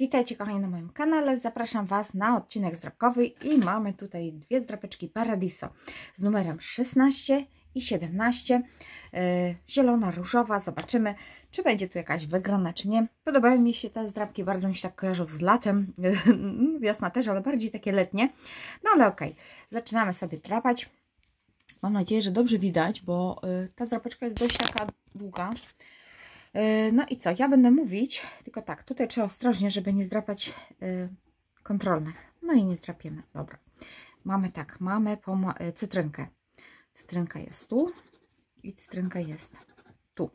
Witajcie kochani na moim kanale, zapraszam Was na odcinek zdrabkowy i mamy tutaj dwie zdrapeczki Paradiso z numerem 16 i 17, yy, zielona, różowa, zobaczymy czy będzie tu jakaś wygrana czy nie. Podobają mi się te zdrabki, bardzo mi się tak kojarzą z latem, wiosna też, ale bardziej takie letnie, no ale okej, okay. zaczynamy sobie drapać. Mam nadzieję, że dobrze widać, bo yy, ta zdrapeczka jest dość taka długa, no i co? Ja będę mówić, tylko tak, tutaj trzeba ostrożnie, żeby nie zdrapać e, kontrolnych. No i nie zdrapiemy. Dobra. Mamy tak, mamy e, cytrynkę. Cytrynka jest tu i cytrynka jest tu.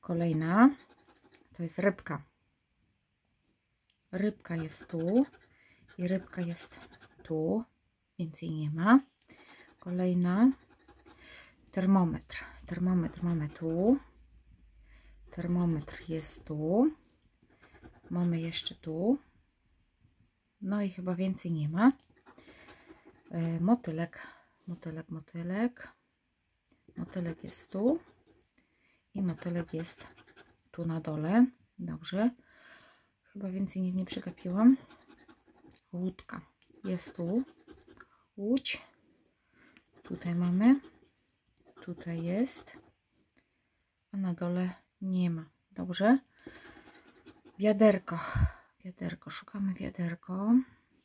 Kolejna to jest rybka. Rybka jest tu i rybka jest tu. Więcej nie ma. Kolejna termometr. Termometr mamy tu Termometr jest tu. Mamy jeszcze tu. No i chyba więcej nie ma. E, motylek, motylek, motylek. Motylek jest tu. I motylek jest tu na dole. Dobrze. Chyba więcej nic nie przegapiłam. Łódka jest tu. Łódź. Tutaj mamy. Tutaj jest. A na dole nie ma. Dobrze. Wiaderko. Wiaderko. Szukamy wiaderko.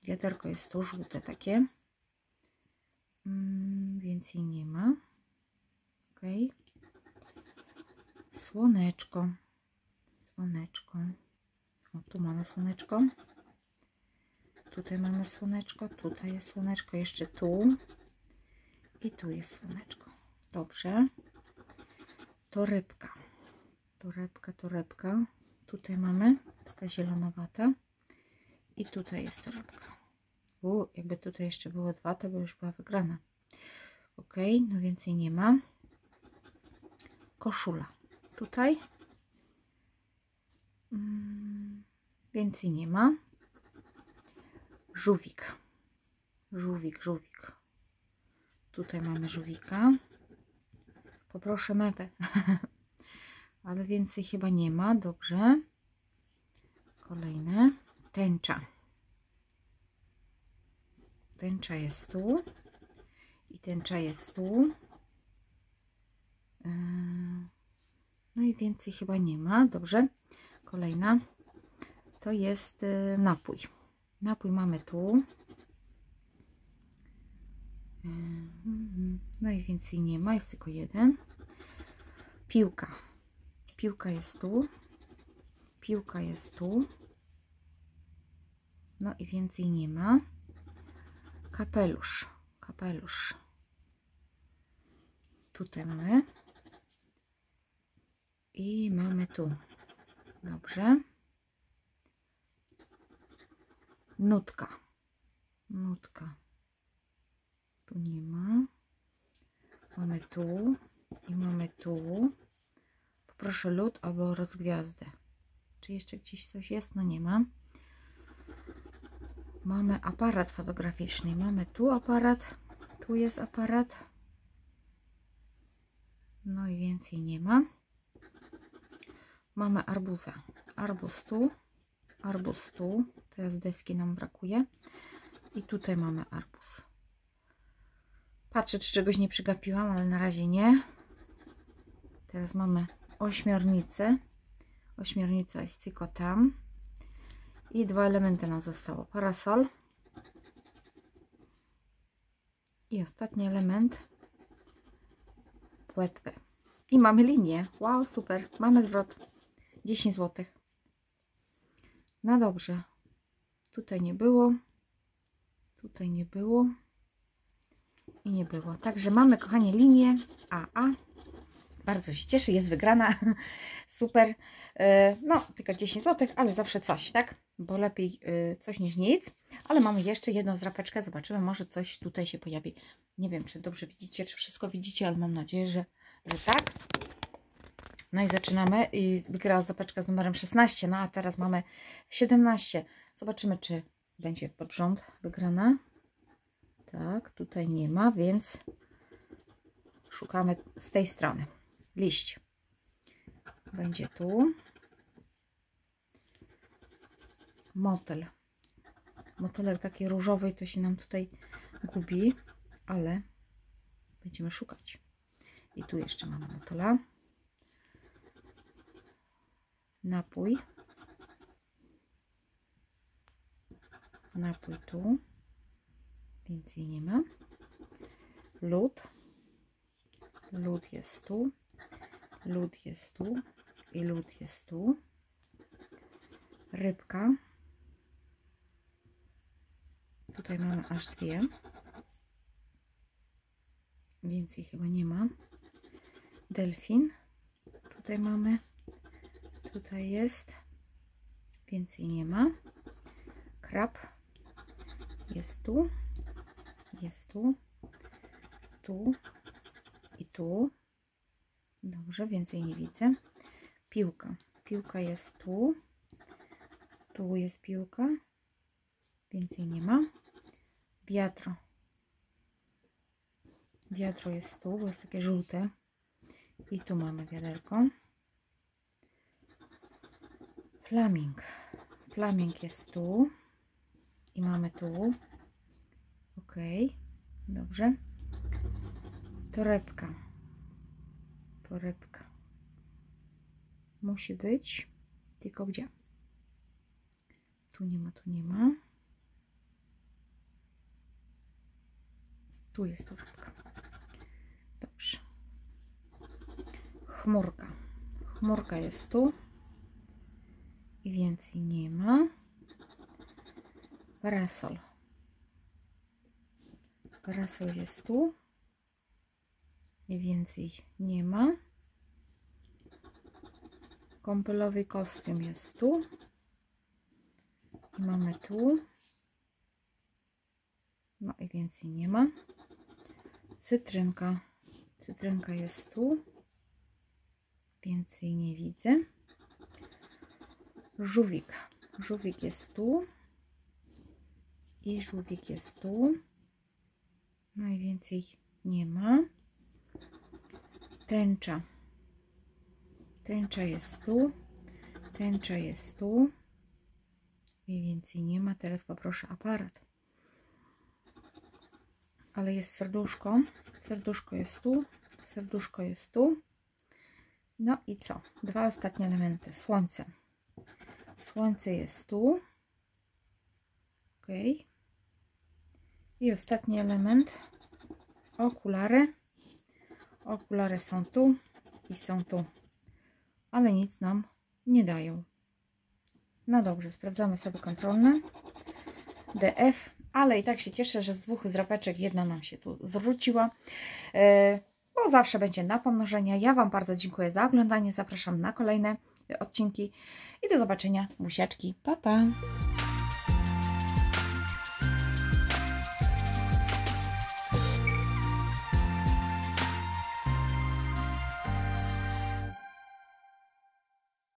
Wiaderko jest tu żółte takie. Mm, więcej nie ma. Ok. Słoneczko. Słoneczko. O, tu mamy słoneczko. Tutaj mamy słoneczko. Tutaj jest słoneczko. Jeszcze tu. I tu jest słoneczko. Dobrze. To rybka torebka, torebka. Tutaj mamy taka zielonowata i tutaj jest torebka. U, jakby tutaj jeszcze było dwa, to by już była wygrana. Ok, no więcej nie ma. Koszula. Tutaj mm, więcej nie ma. Żółwik. Żółwik, żółwik. Tutaj mamy żółwika. Poproszę mapę. ale więcej chyba nie ma. Dobrze. Kolejne. Tęcza. Tęcza jest tu. I tęcza jest tu. E, no i więcej chyba nie ma. Dobrze. Kolejna. To jest e, napój. Napój mamy tu. E, mhm. No i więcej nie ma. Jest tylko jeden. Piłka Piłka jest tu. Piłka jest tu. No i więcej nie ma. Kapelusz. Kapelusz. Tutaj mamy. I mamy tu. Dobrze. Nutka. Nutka. Tu nie ma. Mamy tu. I mamy tu. Proszę lód albo rozgwiazdę. Czy jeszcze gdzieś coś jest? No nie ma. Mamy aparat fotograficzny. Mamy tu aparat. Tu jest aparat. No i więcej nie ma. Mamy arbuza. Arbuz tu. Arbuz tu. Teraz deski nam brakuje. I tutaj mamy arbuz. Patrzę, czy czegoś nie przegapiłam, ale na razie nie. Teraz mamy ośmiornicy. Ośmiornica jest tylko tam. I dwa elementy nam zostało. Parasol. I ostatni element. Płetwy. I mamy linię. Wow, super. Mamy zwrot. 10 zł. No dobrze. Tutaj nie było. Tutaj nie było. I nie było. Także mamy, kochanie, linię AA. Bardzo się cieszę, jest wygrana. Super. E, no, tylko 10 zł, ale zawsze coś, tak? Bo lepiej e, coś niż nic. Ale mamy jeszcze jedną zrapeczkę. Zobaczymy, może coś tutaj się pojawi. Nie wiem, czy dobrze widzicie, czy wszystko widzicie, ale mam nadzieję, że, że tak. No i zaczynamy. I wygrała zapeczka z numerem 16. No a teraz mamy 17. Zobaczymy, czy będzie pod rząd wygrana. Tak, tutaj nie ma, więc szukamy z tej strony liść. Będzie tu. motel. Moteler taki różowy to się nam tutaj gubi, ale będziemy szukać. I tu jeszcze mamy motela. Napój. Napój tu. Więcej nie ma. Lód. Lód jest tu. Lód jest tu. I lód jest tu. Rybka. Tutaj mamy aż dwie. Więcej chyba nie ma. Delfin. Tutaj mamy. Tutaj jest. Więcej nie ma. Krab. Jest tu. Jest tu. I tu. Dobrze, więcej nie widzę. Piłka. Piłka jest tu. Tu jest piłka. Więcej nie ma. Wiatro. Wiatro jest tu, bo jest takie żółte. I tu mamy wiaderko. Flaming. Flaming jest tu. I mamy tu. Ok. Dobrze. Torebka. Torebka. Musi być. Tylko gdzie? Tu nie ma, tu nie ma. Tu jest torebka. Dobrze. Chmurka. Chmurka jest tu. I więcej nie ma. Parasol. Parasol jest tu. Więcej nie ma. Kąpielowy kostium jest tu. I mamy tu. No i więcej nie ma. Cytrynka. Cytrynka jest tu. Więcej nie widzę. Żółwik. Żółwik jest tu. I żółwik jest tu. Najwięcej nie ma. Tęcza. Tęcza jest tu. Tęcza jest tu. I więcej nie ma. Teraz poproszę aparat. Ale jest serduszko. Serduszko jest tu. Serduszko jest tu. No i co? Dwa ostatnie elementy. Słońce. Słońce jest tu. Ok. I ostatni element. Okulary. Okulary są tu i są tu. Ale nic nam nie dają. No dobrze, sprawdzamy sobie kontrolne. DF, ale i tak się cieszę, że z dwóch drapeczek jedna nam się tu zwróciła. Yy, bo zawsze będzie na pomnożenie. Ja Wam bardzo dziękuję za oglądanie. Zapraszam na kolejne odcinki i do zobaczenia. Buziaczki. Pa, pa.